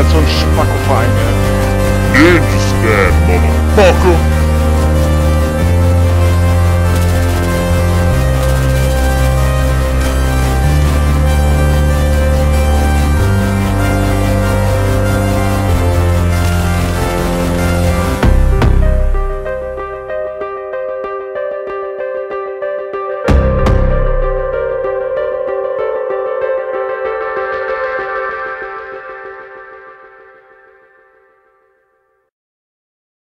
halt so ein Spackoverein. Instant, Motherfucker!